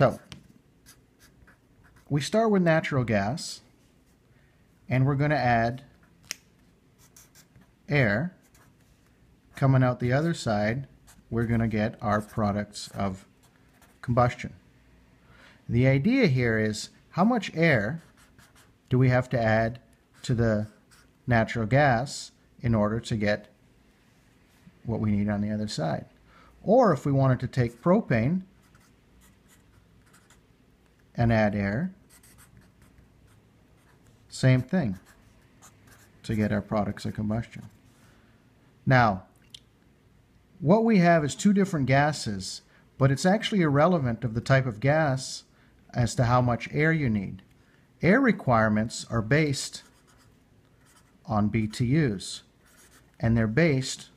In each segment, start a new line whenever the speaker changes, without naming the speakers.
So, we start with natural gas, and we're going to add air. Coming out the other side, we're going to get our products of combustion. The idea here is how much air do we have to add to the natural gas in order to get what we need on the other side. Or if we wanted to take propane and add air, same thing to get our products of combustion. Now, what we have is two different gases, but it's actually irrelevant of the type of gas as to how much air you need. Air requirements are based on BTUs, and they're based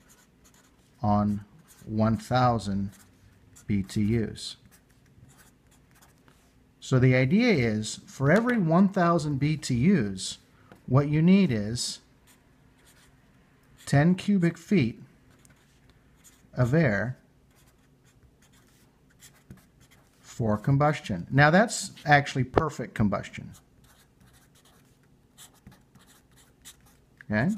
on 1,000 BTUs. So the idea is for every 1,000 BTUs, what you need is 10 cubic feet of air for combustion. Now that's actually perfect combustion. Okay?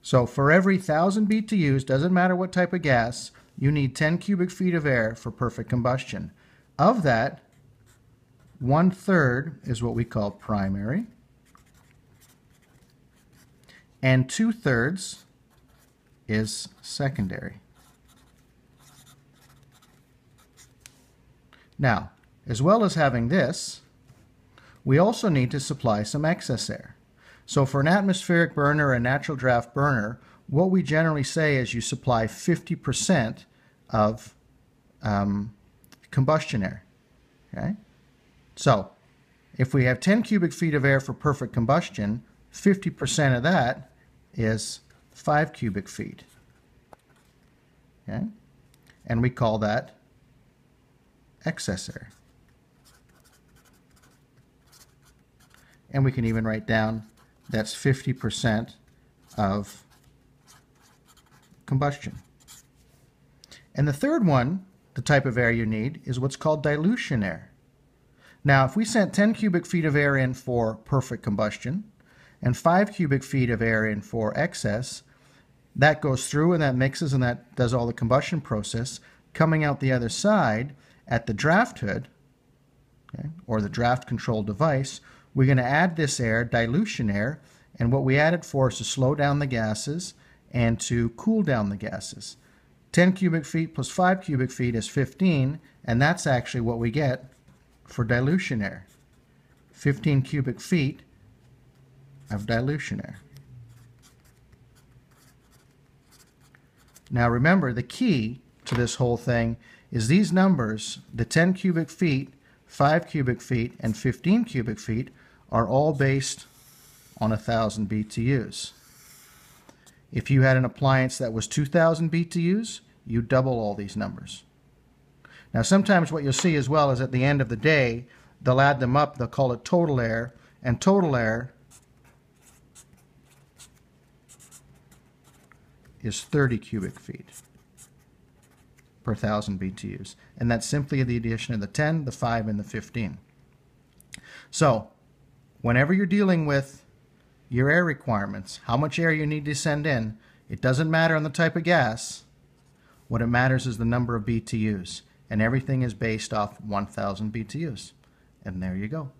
So for every 1,000 BTUs, doesn't matter what type of gas, you need 10 cubic feet of air for perfect combustion. Of that, one third is what we call primary, and two thirds is secondary. Now, as well as having this, we also need to supply some excess air. So for an atmospheric burner a natural draft burner, what we generally say is you supply 50% of um, combustion air. Okay? So, if we have 10 cubic feet of air for perfect combustion, 50% of that is 5 cubic feet. Okay? And we call that excess air. And we can even write down that's 50% of combustion. And the third one the type of air you need is what's called dilution air. Now, if we sent 10 cubic feet of air in for perfect combustion and 5 cubic feet of air in for excess, that goes through and that mixes and that does all the combustion process. Coming out the other side at the draft hood, okay, or the draft control device, we're going to add this air, dilution air, and what we add it for is to slow down the gases and to cool down the gases. 10 cubic feet plus 5 cubic feet is 15, and that's actually what we get for dilution air. 15 cubic feet of dilution air. Now remember, the key to this whole thing is these numbers, the 10 cubic feet, 5 cubic feet, and 15 cubic feet, are all based on 1,000 BTUs. If you had an appliance that was 2,000 BTUs, you double all these numbers. Now, sometimes what you'll see as well is at the end of the day, they'll add them up, they'll call it total air, and total air is 30 cubic feet per thousand BTUs. And that's simply the addition of the 10, the 5, and the 15. So, whenever you're dealing with your air requirements, how much air you need to send in, it doesn't matter on the type of gas, what it matters is the number of BTUs, and everything is based off 1,000 BTUs. And there you go.